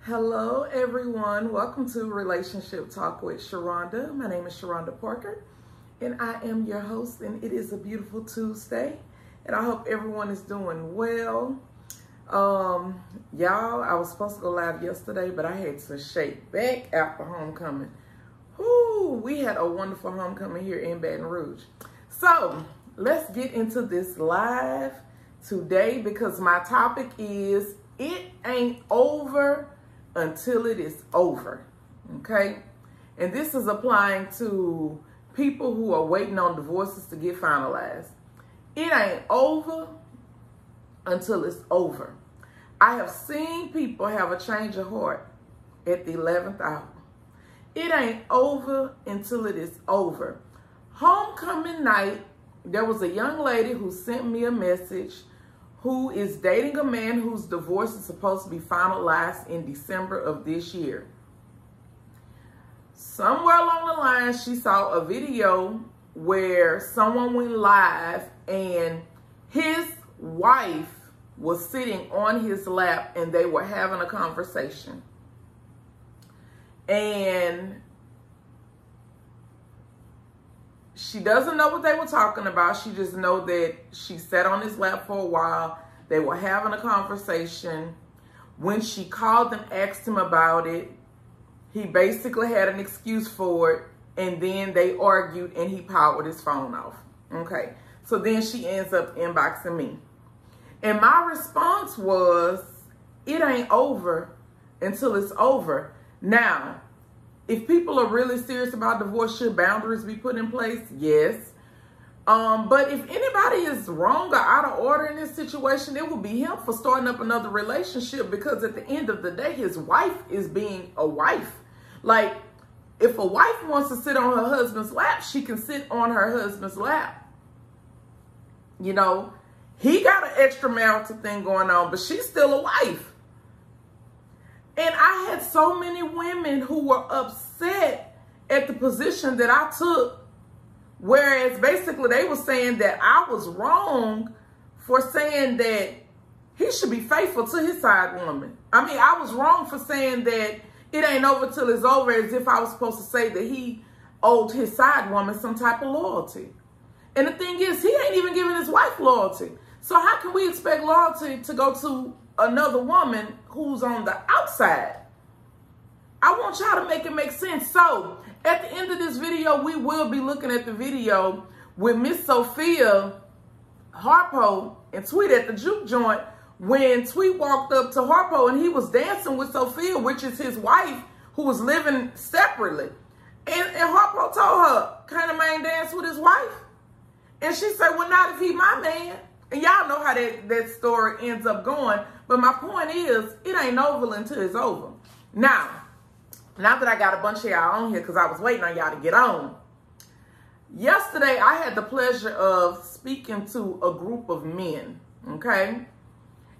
Hello, everyone. Welcome to Relationship Talk with Sharonda. My name is Sharonda Parker, and I am your host. And it is a beautiful Tuesday, and I hope everyone is doing well. Um, y'all, I was supposed to go live yesterday, but I had to shake back after homecoming. Whoo, we had a wonderful homecoming here in Baton Rouge. So let's get into this live today because my topic is it ain't over until it is over. Okay? And this is applying to people who are waiting on divorces to get finalized. It ain't over until it's over. I have seen people have a change of heart at the 11th hour. It ain't over until it is over. Homecoming night, there was a young lady who sent me a message who is dating a man whose divorce is supposed to be finalized in December of this year. Somewhere along the line, she saw a video where someone went live and his wife was sitting on his lap and they were having a conversation. And she doesn't know what they were talking about. She just know that she sat on his lap for a while. They were having a conversation. When she called and asked him about it, he basically had an excuse for it. And then they argued and he powered his phone off. Okay. So then she ends up inboxing me. And my response was, it ain't over until it's over. Now, if people are really serious about divorce, should boundaries be put in place? Yes. Um, but if anybody is wrong or out of order in this situation, it will be him for starting up another relationship because at the end of the day, his wife is being a wife. Like, if a wife wants to sit on her husband's lap, she can sit on her husband's lap. You know, he got an extramarital thing going on, but she's still a wife. And I had so many women who were upset at the position that I took. Whereas basically they were saying that I was wrong for saying that he should be faithful to his side woman. I mean, I was wrong for saying that it ain't over till it's over as if I was supposed to say that he owed his side woman some type of loyalty. And the thing is, he ain't even giving his wife loyalty. So how can we expect loyalty to go to another woman who's on the outside. I want y'all to make it make sense. So at the end of this video, we will be looking at the video with Miss Sophia Harpo and Tweet at the juke joint when Tweet walked up to Harpo and he was dancing with Sophia, which is his wife, who was living separately. And, and Harpo told her, kind of man dance with his wife? And she said, well, not if he my man. And y'all know how that, that story ends up going. But my point is, it ain't over until it's over. Now, now that I got a bunch of y'all on here because I was waiting on y'all to get on. Yesterday, I had the pleasure of speaking to a group of men, okay?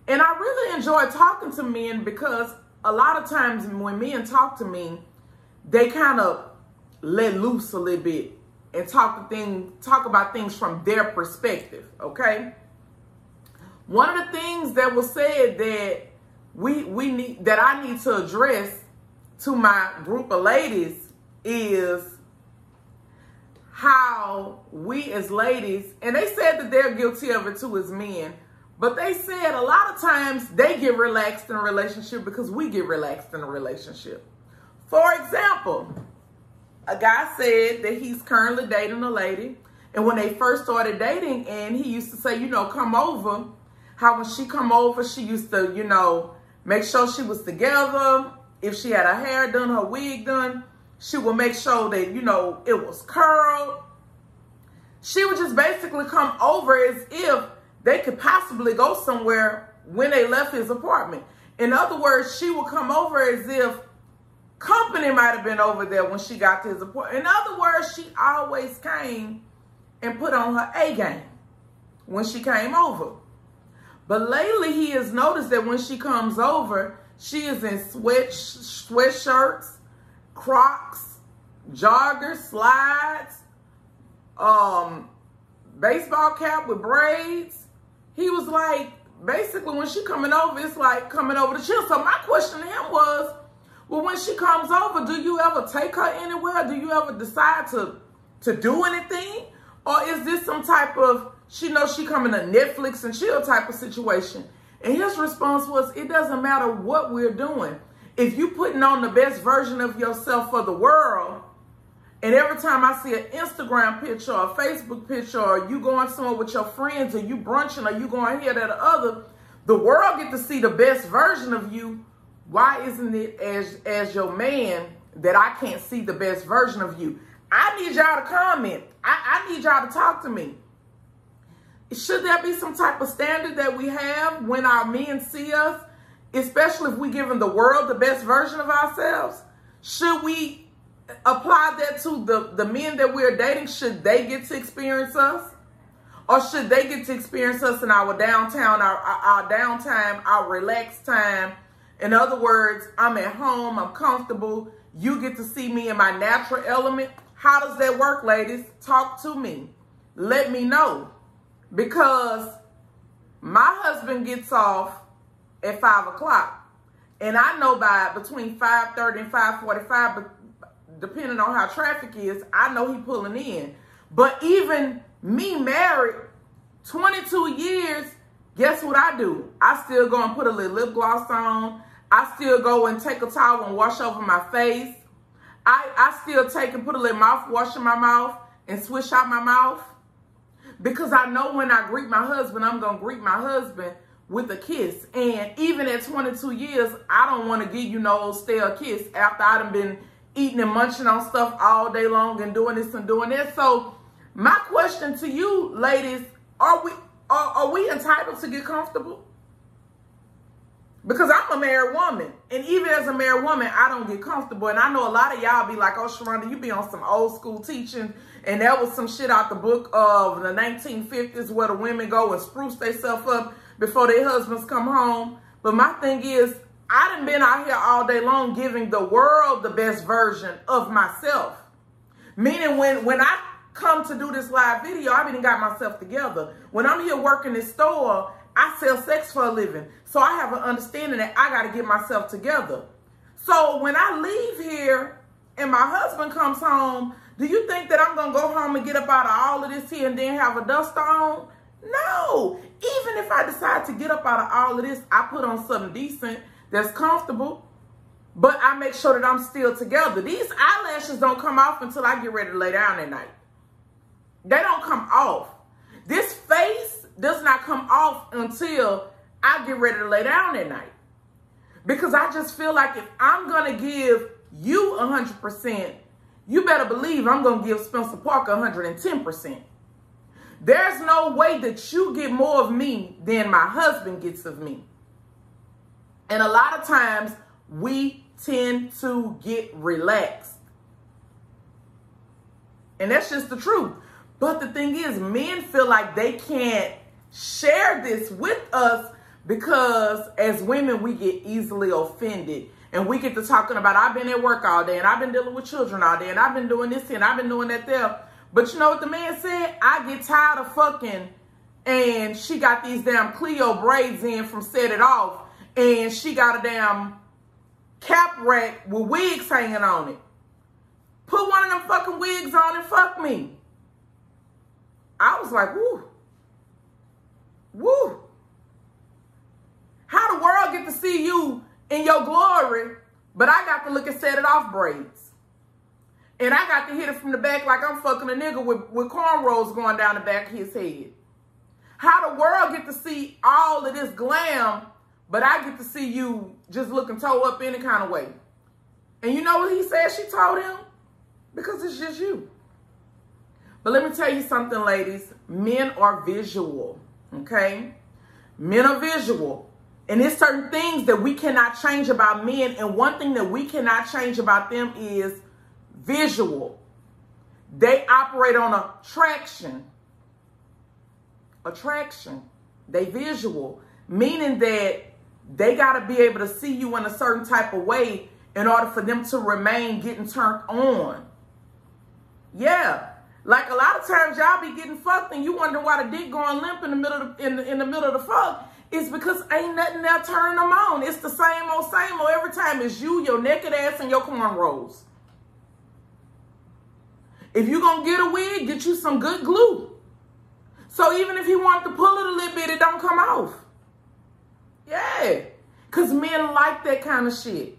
And I really enjoy talking to men because a lot of times when men talk to me, they kind of let loose a little bit and talk, thing, talk about things from their perspective, okay? One of the things that was said that we we need that I need to address to my group of ladies is how we as ladies, and they said that they're guilty of it too as men, but they said a lot of times they get relaxed in a relationship because we get relaxed in a relationship. For example, a guy said that he's currently dating a lady, and when they first started dating, and he used to say, you know, come over how when she come over, she used to, you know, make sure she was together. If she had her hair done, her wig done, she would make sure that, you know, it was curled. She would just basically come over as if they could possibly go somewhere when they left his apartment. In other words, she would come over as if company might have been over there when she got to his apartment. In other words, she always came and put on her A game when she came over. But lately, he has noticed that when she comes over, she is in sweat sweatshirts, Crocs, joggers, slides, um, baseball cap with braids. He was like, basically when she coming over, it's like coming over to chill. So my question to him was, well, when she comes over, do you ever take her anywhere? Do you ever decide to to do anything? Or is this some type of she knows she coming to Netflix and chill type of situation? And his response was, it doesn't matter what we're doing. If you putting on the best version of yourself for the world, and every time I see an Instagram picture or a Facebook picture or you going somewhere with your friends or you brunching or you going here, that, or other, the world get to see the best version of you. Why isn't it as, as your man that I can't see the best version of you? I need y'all to comment. I, I need y'all to talk to me. Should there be some type of standard that we have when our men see us, especially if we're giving the world the best version of ourselves? Should we apply that to the, the men that we're dating? Should they get to experience us? Or should they get to experience us in our downtown, our, our, our downtime, our relaxed time? In other words, I'm at home, I'm comfortable. You get to see me in my natural element. How does that work, ladies? Talk to me. Let me know. Because my husband gets off at 5 o'clock. And I know by between 5.30 and 5.45, depending on how traffic is, I know he pulling in. But even me married 22 years, guess what I do? I still go and put a little lip gloss on. I still go and take a towel and wash over my face. I, I still take and put a little mouthwash in my mouth and swish out my mouth. Because I know when I greet my husband, I'm going to greet my husband with a kiss. And even at 22 years, I don't want to give you no stale kiss after I have been eating and munching on stuff all day long and doing this and doing that. So my question to you, ladies, are we are, are we entitled to get comfortable? Because I'm a married woman. And even as a married woman, I don't get comfortable. And I know a lot of y'all be like, oh, Sharonda, you be on some old school teaching. And that was some shit out the book of the 1950s where the women go and spruce themselves up before their husbands come home. But my thing is, I done been out here all day long giving the world the best version of myself. Meaning when, when I come to do this live video, I've even got myself together. When I'm here working this store, I sell sex for a living. So I have an understanding that I got to get myself together. So when I leave here and my husband comes home, do you think that I'm going to go home and get up out of all of this here and then have a dust on? No. Even if I decide to get up out of all of this, I put on something decent that's comfortable, but I make sure that I'm still together. These eyelashes don't come off until I get ready to lay down at night. They don't come off. This face does not come off until I get ready to lay down at night. Because I just feel like if I'm going to give you 100%, you better believe I'm going to give Spencer Parker 110%. There's no way that you get more of me than my husband gets of me. And a lot of times we tend to get relaxed. And that's just the truth. But the thing is, men feel like they can't share this with us because as women, we get easily offended. And we get to talking about, I've been at work all day and I've been dealing with children all day and I've been doing this and I've been doing that there. But you know what the man said? I get tired of fucking and she got these damn Cleo braids in from Set It Off and she got a damn cap rack with wigs hanging on it. Put one of them fucking wigs on and fuck me. I was like, woo. Woo. How the world get to see you in your glory, but I got to look and set it off braids. And I got to hit it from the back like I'm fucking a nigga with, with cornrows going down the back of his head. How the world get to see all of this glam but I get to see you just looking toe up any kind of way. And you know what he said she told him? Because it's just you. But let me tell you something, ladies. Men are visual, okay? Men are visual. And there's certain things that we cannot change about men. And one thing that we cannot change about them is visual. They operate on attraction. Attraction. They visual. Meaning that they got to be able to see you in a certain type of way in order for them to remain getting turned on. Yeah. Like a lot of times y'all be getting fucked and you wonder why the dick going limp in the middle of the, in the, in the middle of the fuck. It's because ain't nothing there turning them on. It's the same old, same old every time. It's you, your naked ass, and your cornrows. If you're going to get a wig, get you some good glue. So even if you want to pull it a little bit, it don't come off. Yeah. Because men like that kind of shit.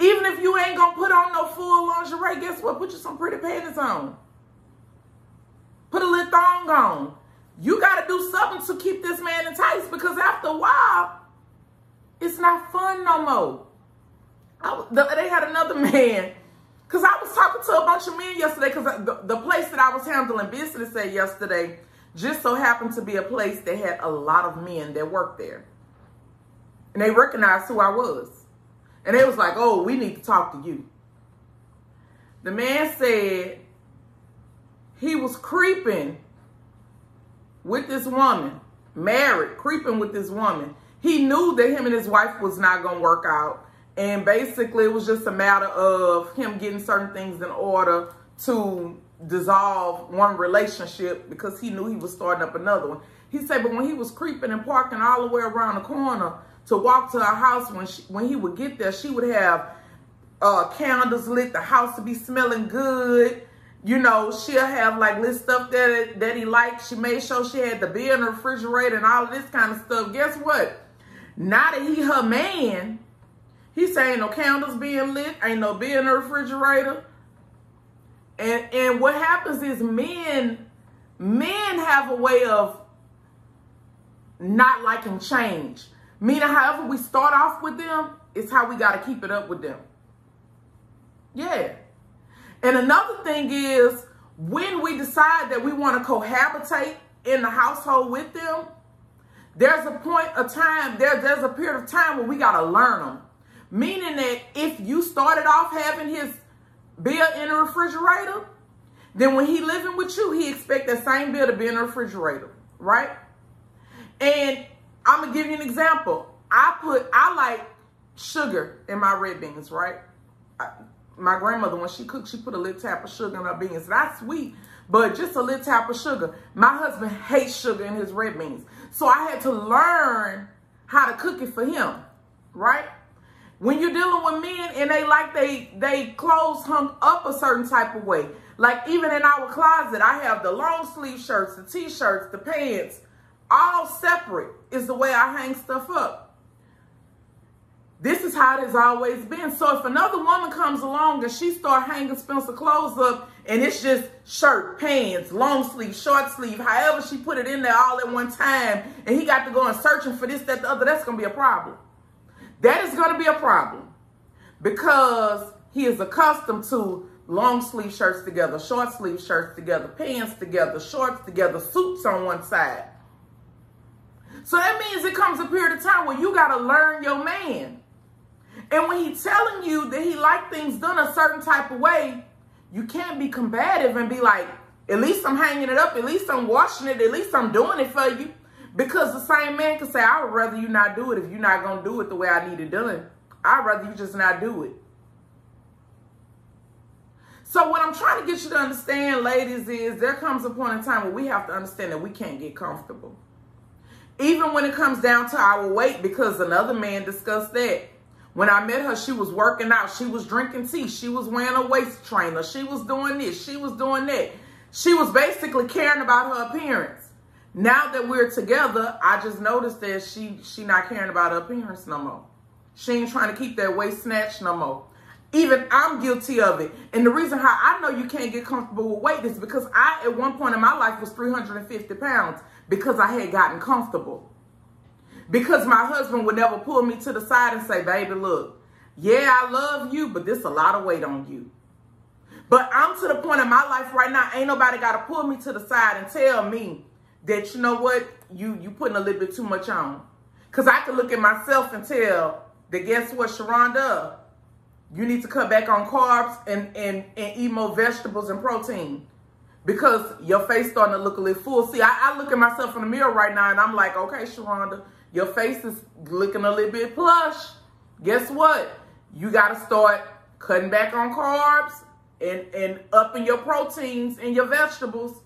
Even if you ain't going to put on no full lingerie, guess what? Put you some pretty panties on. Put a little thong on. You got to do something to keep this man enticed because after a while, it's not fun no more. I, the, they had another man because I was talking to a bunch of men yesterday because uh, the, the place that I was handling business at yesterday just so happened to be a place that had a lot of men that worked there. And they recognized who I was. And they was like, oh, we need to talk to you. The man said he was creeping with this woman, married, creeping with this woman. He knew that him and his wife was not going to work out. And basically, it was just a matter of him getting certain things in order to dissolve one relationship because he knew he was starting up another one. He said, but when he was creeping and parking all the way around the corner to walk to her house, when she, when he would get there, she would have uh, candles lit. The house would be smelling good. You know, she'll have like this stuff that that he liked. She made sure she had the beer in the refrigerator and all this kind of stuff. Guess what? Now that he her man, he saying no candles being lit, ain't no beer in the refrigerator. And and what happens is men men have a way of not liking change. Meaning however we start off with them, it's how we got to keep it up with them. Yeah. And another thing is when we decide that we want to cohabitate in the household with them, there's a point of time, there, there's a period of time where we got to learn them. Meaning that if you started off having his bill in the refrigerator, then when he living with you, he expect that same bill to be in the refrigerator, right? And I'm gonna give you an example. I put I like sugar in my red beans, right? I, my grandmother, when she cooked, she put a little tap of sugar in her beans. Not sweet, but just a little tap of sugar. My husband hates sugar in his red beans. So I had to learn how to cook it for him, right? When you're dealing with men and they like they they clothes hung up a certain type of way. Like even in our closet, I have the long sleeve shirts, the t-shirts, the pants, all separate is the way I hang stuff up. This is how it has always been. So if another woman comes along and she start hanging Spencer clothes up and it's just shirt, pants, long sleeve, short sleeve, however she put it in there all at one time and he got to go and searching for this, that, the other, that's going to be a problem. That is going to be a problem because he is accustomed to long sleeve shirts together, short sleeve shirts together, pants together, shorts together, suits on one side. So that means it comes a period of time where you got to learn your man. And when he's telling you that he like things done a certain type of way, you can't be combative and be like, at least I'm hanging it up. At least I'm washing it. At least I'm doing it for you. Because the same man can say, I would rather you not do it if you're not going to do it the way I need it done. I'd rather you just not do it. So what I'm trying to get you to understand, ladies, is there comes a point in time where we have to understand that we can't get comfortable. Even when it comes down to our weight, because another man discussed that. When I met her, she was working out. She was drinking tea. She was wearing a waist trainer. She was doing this. She was doing that. She was basically caring about her appearance. Now that we're together, I just noticed that she she not caring about her appearance no more. She ain't trying to keep that waist snatched no more. Even I'm guilty of it. And the reason how I know you can't get comfortable with weight is because I, at one point in my life, was 350 pounds because I had gotten comfortable. Because my husband would never pull me to the side and say, baby, look, yeah, I love you, but this a lot of weight on you. But I'm to the point in my life right now, ain't nobody got to pull me to the side and tell me that you know what? You you putting a little bit too much on. Because i can look at myself and tell that guess what sharonda? You need to cut back on carbs and and and eat more vegetables and protein. Because your face starting to look a little full. See i, I look at myself in the mirror right now and i'm like okay sharonda your face is looking a little bit plush guess what you got to start cutting back on carbs and and upping your proteins and your vegetables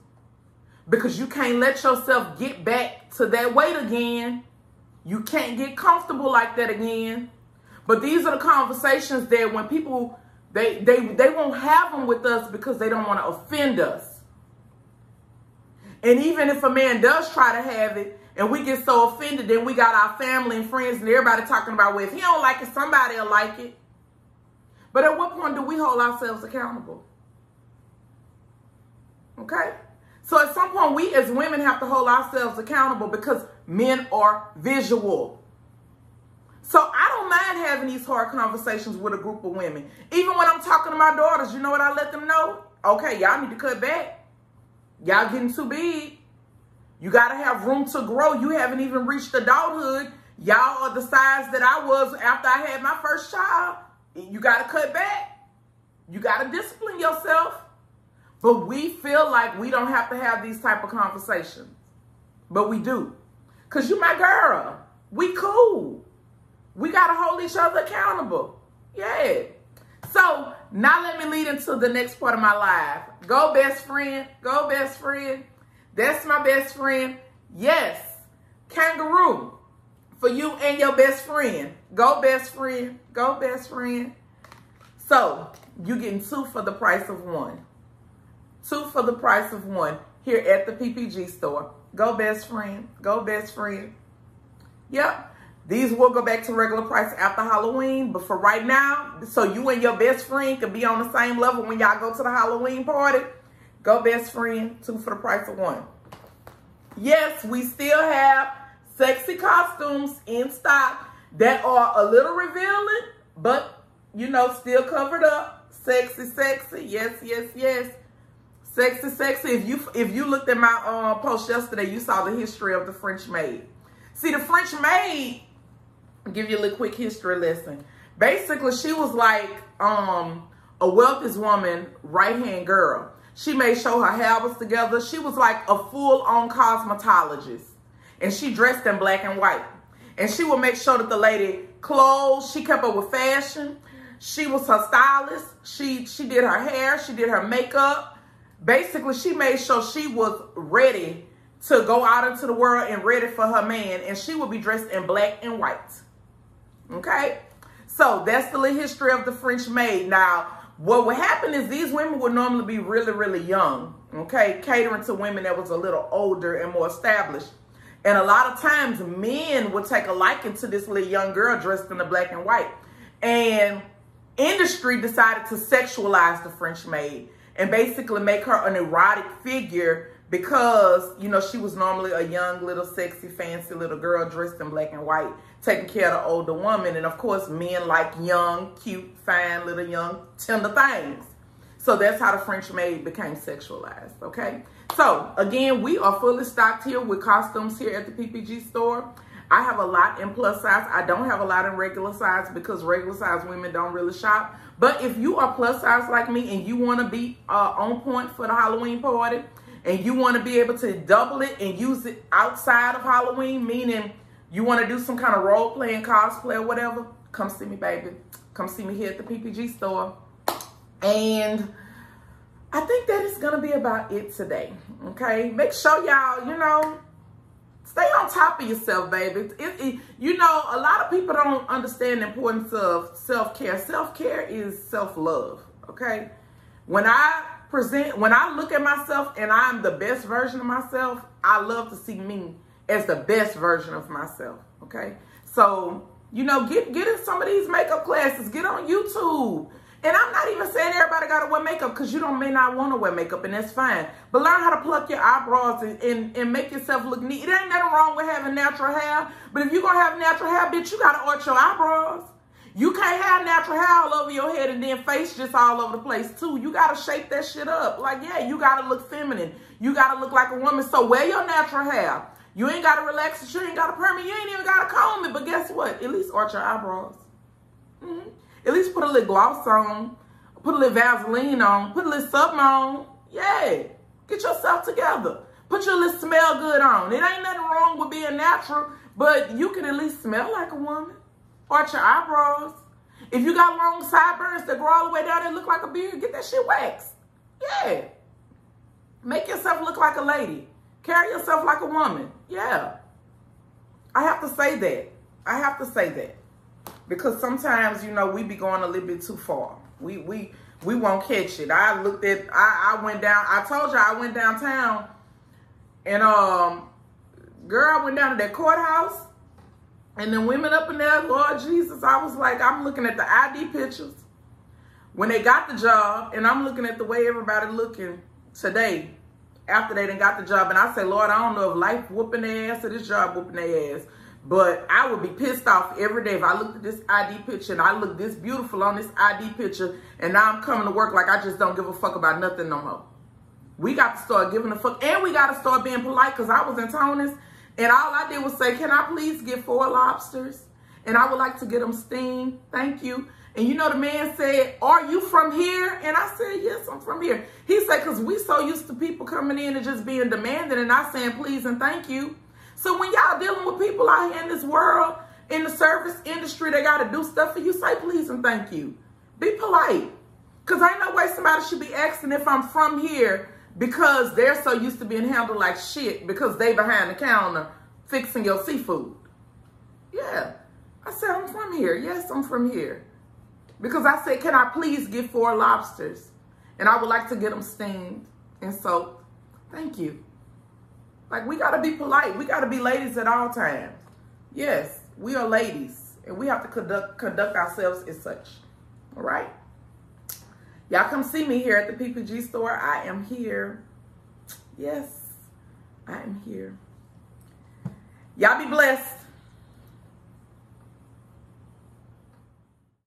because you can't let yourself get back to that weight again. You can't get comfortable like that again. But these are the conversations that when people they they they won't have them with us because they don't want to offend us. And even if a man does try to have it and we get so offended, then we got our family and friends and everybody talking about well, if he don't like it, somebody will like it. But at what point do we hold ourselves accountable? Okay? So at some point, we as women have to hold ourselves accountable because men are visual. So I don't mind having these hard conversations with a group of women. Even when I'm talking to my daughters, you know what I let them know? Okay, y'all need to cut back. Y'all getting too big. You got to have room to grow. You haven't even reached adulthood. Y'all are the size that I was after I had my first child. You got to cut back. You got to discipline yourself. But we feel like we don't have to have these type of conversations. But we do. Because you my girl. We cool. We got to hold each other accountable. Yeah. So now let me lead into the next part of my life. Go best friend. Go best friend. That's my best friend. Yes. Kangaroo. For you and your best friend. Go best friend. Go best friend. So you're getting two for the price of one. Two for the price of one here at the PPG store. Go best friend. Go best friend. Yep. These will go back to regular price after Halloween. But for right now, so you and your best friend can be on the same level when y'all go to the Halloween party. Go best friend. Two for the price of one. Yes, we still have sexy costumes in stock that are a little revealing, but you know, still covered up. Sexy, sexy. Yes, yes, yes. Sexy, sexy. If you if you looked at my uh, post yesterday, you saw the history of the French maid. See, the French maid, I'll give you a little quick history lesson. Basically, she was like um, a wealthy woman, right-hand girl. She made sure her hair was together. She was like a full-on cosmetologist. And she dressed in black and white. And she would make sure that the lady clothes, she kept up with fashion. She was her stylist. She she did her hair. She did her makeup basically she made sure she was ready to go out into the world and ready for her man and she would be dressed in black and white okay so that's the little history of the french maid now what would happen is these women would normally be really really young okay catering to women that was a little older and more established. And a lot of times men would take a liking to this little young girl dressed in the black and white. And industry decided to sexualize the french maid and basically make her an erotic figure because, you know, she was normally a young, little, sexy, fancy little girl dressed in black and white, taking care of the older woman. And of course, men like young, cute, fine, little, young, tender things. So that's how the French maid became sexualized, okay? So, again, we are fully stocked here with costumes here at the PPG store. I have a lot in plus size. I don't have a lot in regular size because regular size women don't really shop. But if you are plus size like me and you want to be uh, on point for the Halloween party and you want to be able to double it and use it outside of Halloween, meaning you want to do some kind of role playing, cosplay, or whatever, come see me, baby. Come see me here at the PPG store. And I think that is going to be about it today. Okay. Make sure y'all, you know, Stay on top of yourself, baby. It, it, you know, a lot of people don't understand the importance of self-care. Self-care is self-love, okay? When I present, when I look at myself and I'm the best version of myself, I love to see me as the best version of myself, okay? So, you know, get, get in some of these makeup classes. Get on YouTube. And I'm not even saying everybody got to wear makeup because you don't may not want to wear makeup and that's fine. But learn how to pluck your eyebrows and, and, and make yourself look neat. It ain't nothing wrong with having natural hair. But if you're going to have natural hair, bitch, you got to arch your eyebrows. You can't have natural hair all over your head and then face just all over the place too. You got to shape that shit up. Like, yeah, you got to look feminine. You got to look like a woman. So wear your natural hair. You ain't got to relax it. You ain't got to perm it. You ain't even got to comb it. But guess what? At least arch your eyebrows. Mm -hmm. At least put a little gloss on, put a little Vaseline on, put a little something on. Yeah, get yourself together. Put your little smell good on. It ain't nothing wrong with being natural, but you can at least smell like a woman. Arch your eyebrows. If you got long sideburns that grow all the way down and look like a beard, get that shit waxed. Yeah. Make yourself look like a lady. Carry yourself like a woman. Yeah. I have to say that. I have to say that. Because sometimes, you know, we be going a little bit too far. We we we won't catch it. I looked at I, I went down I told you I went downtown and um girl I went down to that courthouse and then women up in there, Lord Jesus, I was like, I'm looking at the ID pictures when they got the job, and I'm looking at the way everybody looking today after they done got the job, and I say, Lord, I don't know if life whooping their ass or this job whooping their ass, but I would be pissed off every day if I looked at this ID picture and I look this beautiful on this ID picture, and now I'm coming to work like I just don't give a fuck about nothing no more. We got to start giving a fuck, and we got to start being polite because I was in Tony's and all I did was say, can I please get four lobsters? And I would like to get them steamed. Thank you. And you know, the man said, are you from here? And I said, yes, I'm from here. He said, because we so used to people coming in and just being demanding and not saying please and thank you. So when y'all dealing with people out here in this world, in the service industry, they got to do stuff for you, say please and thank you. Be polite. Because ain't no way somebody should be asking if I'm from here because they're so used to being handled like shit because they behind the counter fixing your seafood. Yeah. I said, I'm from here. Yes, I'm from here. Because I said, can I please get four lobsters? And I would like to get them steamed and soaked. Thank you. Like, we got to be polite. We got to be ladies at all times. Yes, we are ladies. And we have to conduct, conduct ourselves as such. All right? Y'all come see me here at the PPG store. I am here. Yes, I am here. Y'all be blessed.